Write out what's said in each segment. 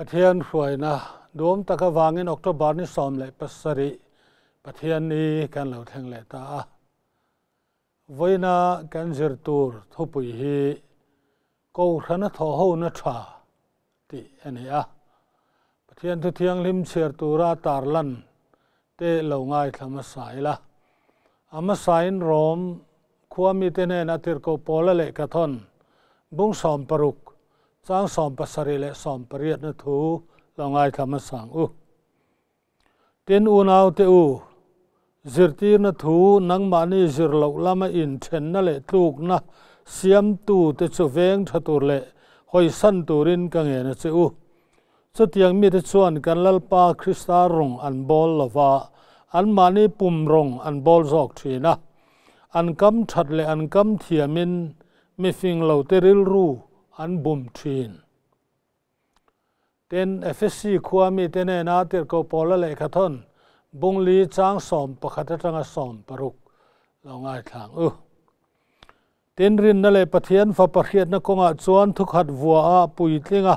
ปะเทียนรวยนะดวมตะกวางใินออกตัวบาร์นี่ซ้อมเลยปัสริปะเทียนนี้กันเหล่าแทงเลยตาวัยนะกันจิรตูร์ทุบุยฮีกูขันท้อหูนัชาที่อันนี้อ่ะปะเทียนทุเทียงลิมเชิรตูราตาร์ลันเตเหล่าง่ายทำมาสายละอามาสายนรอมความีเตเนนัติรโกโปลเลกะทอนบุ้งซ้อมปรุกส้างสอมปัสริและสอมปริยนทูลองไอคำสั่งอูเตินอูนาวเตอูจิรตีนทูนังมานี่จิรหลกลามาอินเทนนั่นแหละถูกนะเสียมตูเตจูเวงทัตุเละหอยสั้นตูรินกังเงินเจอูสะเตียงมีแต่ชวนกันลลปาคริสตารงอันบอลลวาอันมานี่ปุ่มรงอันบอลจอกทีนะอันกำชัดเลยอันกำเทียมินไม่ฟิงเหล่าเตริลรู้อันบุมทีนเตนเอฟซีคว้ามีเตนนาติรกปอลเลขทนบุ้งลีจางสอมประคตจังสอมปรุกลองอ้ายทางเออเดนรินนั่นเลยปะเทียนฝาปะเทียนนักกงอาจวนทุกหัดวัวอาปุยทิ้งอ่ะ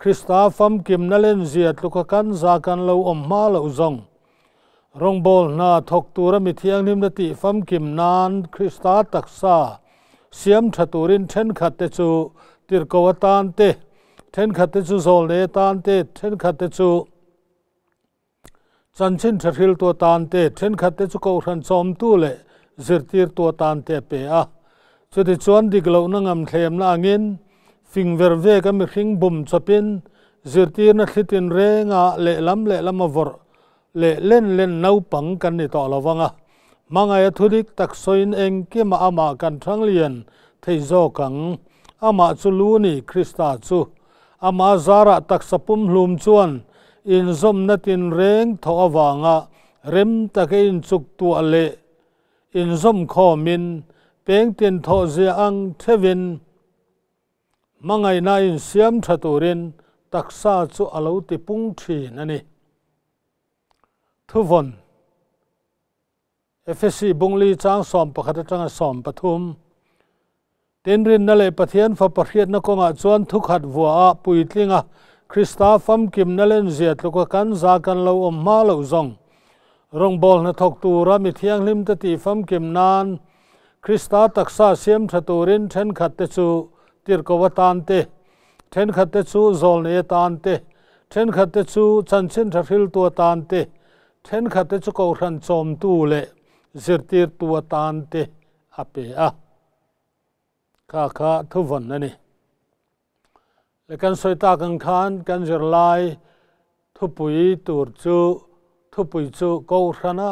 คริสตาฟัมกิมนั่นเล่นเสียทุกขันจากันเลวอมมาเลวจงรองบอลน่าทกตัวรมิเทียงนิมนติฟัมกิมนานคริสตาตักซาเสียมถตูรินเช่นขัดเตจู dir gowa taan te, ten khate tsu so le taan te, ten khate อามาจูลูนีคริสตาจูอามาซาระตักสปุมลุมชวน อินซอมนัดอินเร่งทอวางะเริ่มตะเกินจุกตัวเลอินซอมข้อมินเป่งตินทอเสียงเทวินมังไงนายนเสียมชะตุรินตักซาจูอลาวติปุงทีนันนี่ทุกคนเอฟซีบุงลีจางสอมประคดจางสอมปทุมตินรินนั่นเลยประเทศฝรั่งเีสนักงอานชวนทุกขัดวัวปุยติงะคริสตาฟัมกิมนั่นเลยเสียตัวกันซากกันเราอมมาเราซองรองบอลนัทกตวรามิเทียงลิมตีฟัมกิมนานคริสตาตักซาเซียมทัตูรินเทนขัดเตจูตีรกวตานเตเทนขัดเตจูจอลเนตานเตเทนขัดเตจูชันชินทัฟิลตัวตันเตเทนขัดเตจูกอรันจอมตูเลเซิรตีรตัวตันเตอาเปีอคาข้าทุวันนี่แล้วกันสวยตากันขานกันจะไล่ทุบุยตูดจูทุบุยจูกูันะ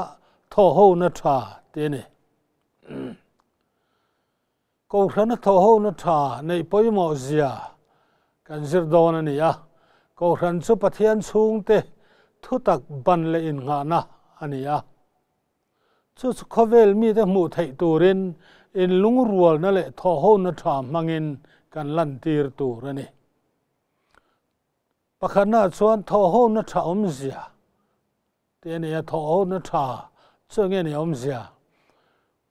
ท่อหูนัทาเดี๋ยนี่กูันะท่อหูนัทาในปุยมอเซียกันจะโดนนี่อ่ะกูันะสุพัทยันซุงเตทุตักบันเลยงานะอันนี้อ่ะชุดสกเวลมีแต่หมูไทยตูริรนเอ็นลุงรัวนั่นแหละท่อโหนัดทามังงินกันลันตีรตัูรนี่ปะขนาดส่วนท่อโหนัดทามเสียเตียนี่ท่อโหนทาเ่้าเงี้ยนี่อมเสีย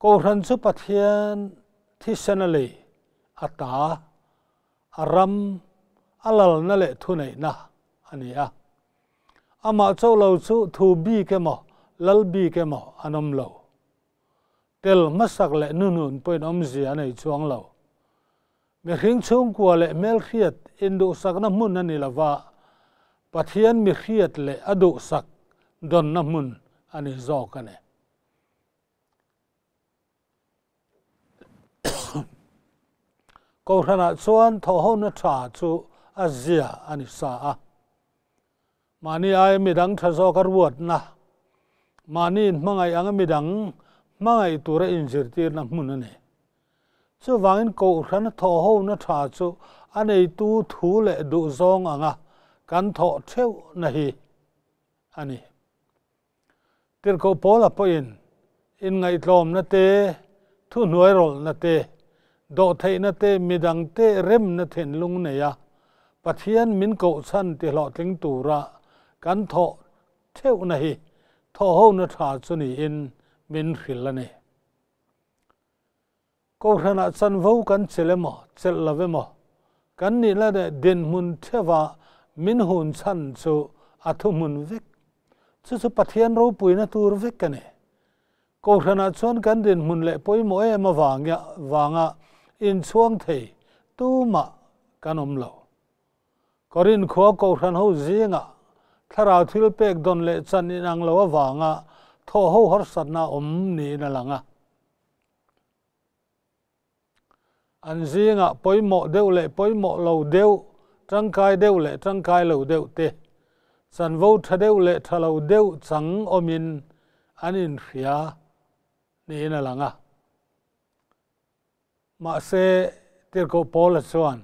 กูรันสุปเทียนที่เสนเลยอัตตาอารัมอัลลนั่นแหละทุนไหนนะอันนี้อะอามาเจ้าเราสุทูบีเกมอลลบีเกมออนอมเราตลมาสักเล่นนุ่นไปน้อมเสียในช่วงเล่าเมริงช่วงกว่าเล่เมลขียดอินโดสักน้ำมุนนั่นเละว่าปัทยันมีขียดเล่อดุสักดอนน้ำมุนอันนี้จอกันเองก็ขนาดส่วนท้องนัทชาชูอาเซียอันนี้สาหามานี่ไอ้ไม่ดังทศกันวัดนะมานี่เมื่อไงยั้ไม่ดัง mā ngā i tu rā iñchir tīr nā mūna nē, tsū wā ngīn kōkha nā tōhōu nā thā tsū, ā ngā i tuu thū lē duu zōng ā ngā, gāntō tew nā hii, ā nē. Tīr kō pō la pō iñ, iñ ngā i tlōm nā tē, tū nuay rōl nā tē, dō tēi nā tē, mī tē, rīm nā tēn lūng nē ya, pā tīyān miñ kōchān ti hlo tīng tu rā, gāntō tew nā hii, tōhōu nā thā min hi la ni. Ko hran a chan vau kan che le mo, che la ve mo, kan ni la de din mun te va min hun chan cho a thu mun vik. Chu su pathian rau pui na tur vik ka ni. Ko hran kan din le pui mo e ma vang ya vang a in chuang thai tu ma kan om lo. Korin khua ko hran le chan in ang lo ทอหูหรสันนาอมนี่นั่นละงะอันซีงะปอยหมอเดียวเลยปอยหมอเราเดียวจังกายเดียวเลยจังกายเราเดียวเตสันวูทะเดียวเลยทะเราเดียวสังอมินอันอินเฟียนี่นั่นละงะมาเซติโกโพลชวน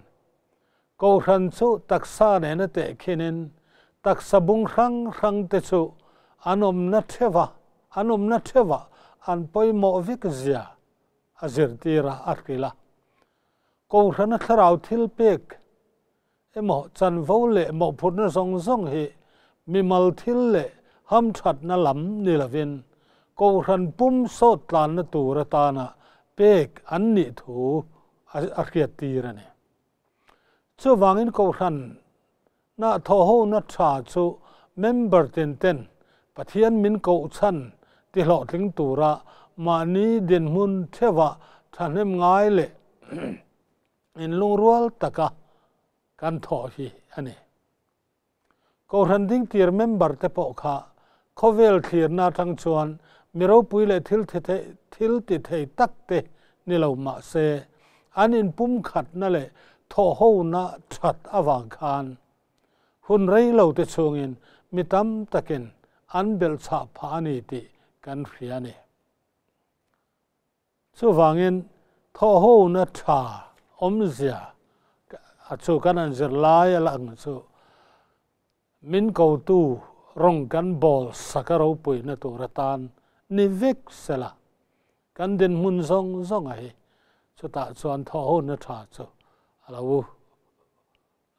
กูรันสุตักษาเนี่ยนั่นเตะขินินตักษบุงรังรังเตสุอานอมนัทเทวะ anum na tewa an poi mo vik zia azir tira arkila. Kong rana tharao til pek e mo chan vole mo purna zong zong hi mi mal til le ham chat na lam nilavin. Kong ran pum so tlan na tura ta na pek member ตีหล่อถึงตัวระมานี้เดินมุนเทวะท่านเอ็มง่ายเลยอินลุงรัวตะกะกันถอชีอันนี้ก็รันดิ้งเตียร์เมมเบอร์เตปอกะเขาเวลเทียร์นาทางชวนมีรูปุยเลทิลติเททิลติเทตักเตนี่เรามาเซอันนี้ปุ่มขัดนั่นแหละทอหูนะชัดอวังคานหุ่นไรเราจะชวงินมีตั้มตะกินอันเบลสาพานีติ kan phia ne chu wang en tho ho na tha om zia a chu kan min ko rong kan bol sakaro pui na to ratan kan den mun song song a he chu ta chuan tho ho na wu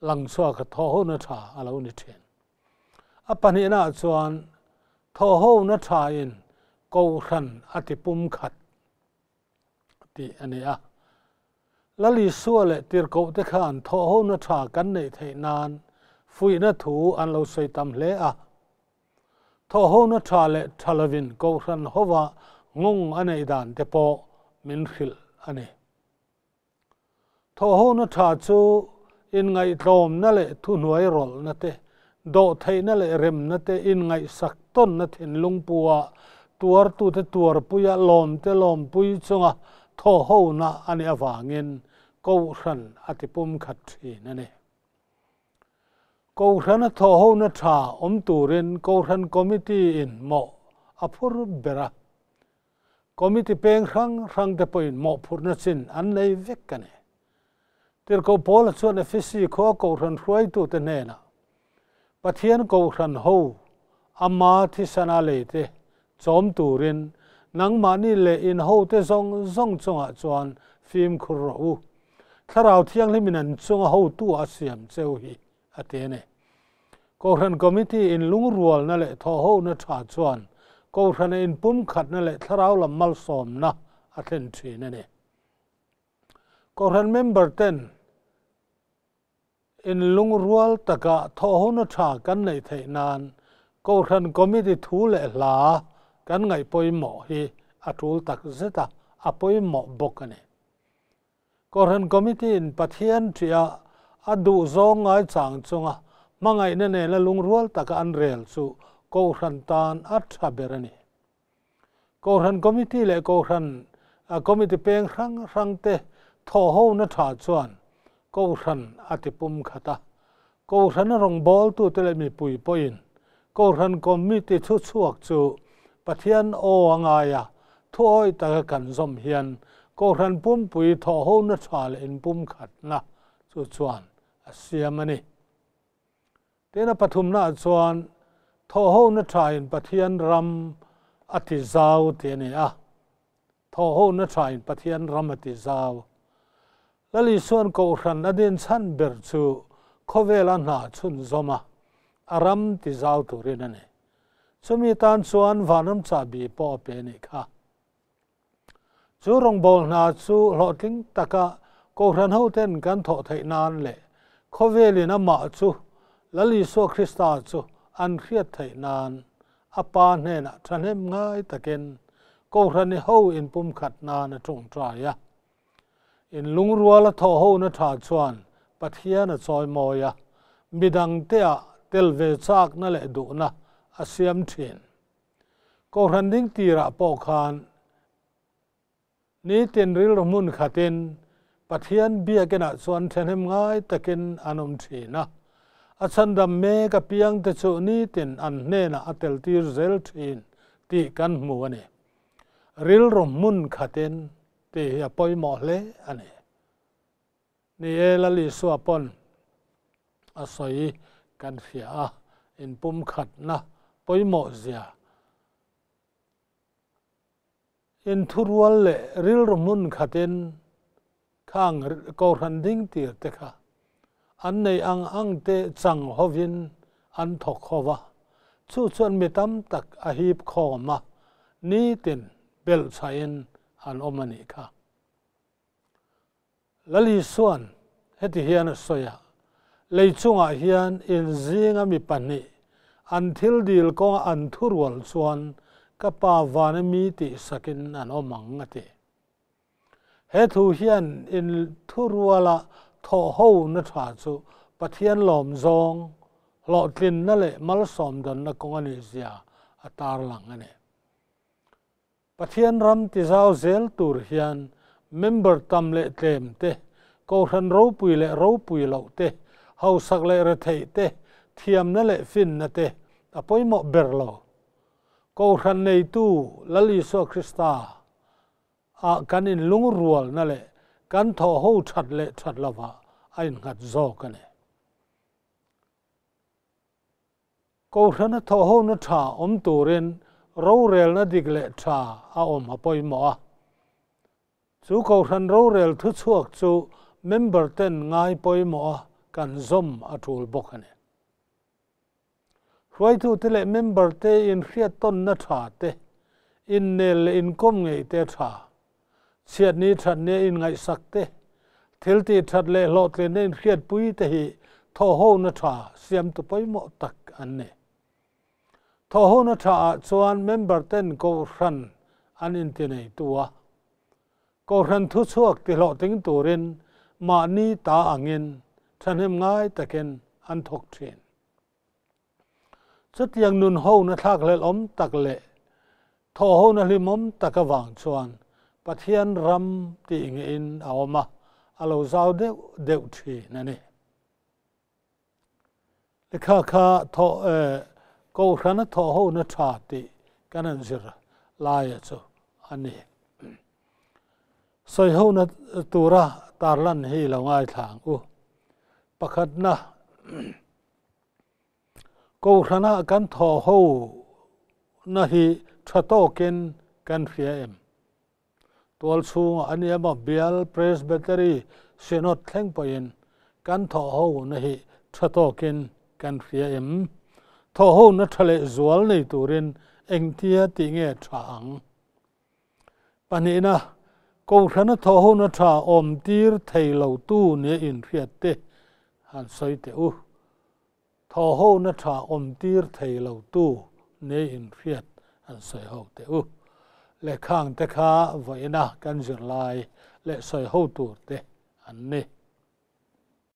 lang chua ka tho ho wu ni a pan na chuan tho ho in kou ran ati pum khat. Ti ane a. Lali sua le tir kou te khan tho ho na tra gan nei thai nan. Fui na thu an lo sui tam le a. Tho ho na tra le talavin kou hova ngung ane idan te po min ane. Tho ho na tra in ngai tlom na le thu rol na te. Do thai na le rem na te in ngai sak na thin lung puwa. tuar tu te tuar pu ya lom te lom pu i chunga tho ho na ani a wa ngin ko ran ati pum khat thi na ne ko ran tho ho na tha om tu ren ko ran committee in mo a phur bera committee peng khang khang te poin mo phur na chin an nei vek ka ne ter ko pol chon a fisi ko ko na pathian ko ran ho amma thi sana chom tu rin nang ma ni le in ho te song song chong a chuan film khuro u tharau thiang le minan chong ho tu a siam cheu hi a te ne in lung rual na le na tha chuan ko in pum khat na le tharau a then thi ne ne in lung rual taka tho na tha kan nei thei nan ko ran committee le la kan ngai poi mo hi atul tak zeta a poi mo bokane koran committee in pathian tria adu zong ngai chang chunga ma ngai ne ne la lung rual tak an rel su ko ran tan a tha berani ko ran committee le ko ran a committee peng rang rang te tho ho na tha chuan ประเทียนโอ้งายทถ่วแต่กันสมเหียนก็รันปุ่มปุยทอหูนัชวาเินปุ่มขัดนะสุดชวนเสียมันนี่เดนปฐุมนาชวนทอหูนัชาเลนประเทียนรำอธิสาวเทียนี่อ่ะทอหูนัชาเลนประเทียนรำอธิสาวแล้วลีชวนก็รันอดีนชันเบิร์ชูขคเวลานหาชุนซมะอารำติสาวตวเรียนนี่สมีตานส่วนวานมซาบีพอเป็นอีกฮะสุรงบอลนาสุหลอดิงตะกะก็รันเฮาเต้นกันถอไทยนานเลยขเวลีนะมาสุลลิสโุคริสตาสุอันเครียดไทยนานอปาเนนะทันเห็ง่ายตะเกนก็รันเฮาอินปุ่มขัดนานจงใจายะอินลุงรัวละทอเฮานะถา่วนปัะเทียนะซอยมอยะมิดังเตะเตลเวซากนั่นแหละดูนะอาเซียมถินก็รันดิ้งตีระปอคานนี่เต็นริลรมุนขัดเต็นปัทยนเบียกันส่วนเทนมง่ายตะกินอนุมทีนะอาชันดำเมกับเพียงแต่โชนี้เต็นอันเนนะอัตเตลตีร์เซลทินตีกันมัวเนี่ยริลรมุนขัดเต็นตีอย่าปอยหมอเลยอันนี้นี่เอลลิสวปนอาศัยกันเสียอินปุ่มขัดนะ poimosia in thurwal le ril rumun khaten khang ko ran ding tir te kha an nei ang ang te chang hovin an thok khowa chu chuan mi tam tak a hip kho ma ni tin bel chain an omani kha lali suan heti hian soya leichunga hian in zinga mi pani until dil ko an thurwal chuan ka pa van mi ti sakin an omang ate he thu hian in thurwala tho ho na thwa chu pathian lom zong lo tin na le mal som dan na kong ani zia atar lang ane pathian ram ti zau zel tur hian member tam le tem te ko ran ro pui le ro pui lo te hau sak le re thei te. ทียมนั่นแหละฟินนะเตะแต่พอยมาเบิร์ลอก็รันในตู้ลลิโซคริสตาอาการินลุงรัวนั่นแหละการทอหูชัดเละชัดละวะไอ้หงัดจอกันเลยก็รันทอหูนัทชาอมตัวเรนเราเรียนนัดอีกเละชาอาอมมาพอยมาจู่ก็รันเราเรลทุกช่วจู่เมมเบอร์เต้นง่ายพอยมากันซ่อมอัดรูบกันเลย khoi thu tele member te in khia ton na tha te in nel in kom nge te tha chiat ni than ne in ngai sak te thil ti that le lo te ne in khiat pui te hi tho ho na tha siam tu pai mo tak an ne tho ho na څتیاڠنون هونا تھاخلهل اوم تکله تھو هونلی موم تکا واڠ چون پٿيان رام تيڠ اين آوما الو زاو دئ câu khả na kan thọ hậu na hi thọ to ken kan phía em tual su anh em ở bial presbytery senot thang payen kan thọ hậu na hi thọ to ken kan phía em thọ hậu na thale zual nei tu rin eng tia ti nge thang pani na câu khả na thọ hậu na tha om tir thei lo tu ne in phiat te han soi te u uh. ทอโหนะทาอมตีร์ไทยเราตู้เนอินเฟียดอันใส่หูเตอและข้างตะขาไว้นะกันจสียลายและใส่หูตัวเตอันนี้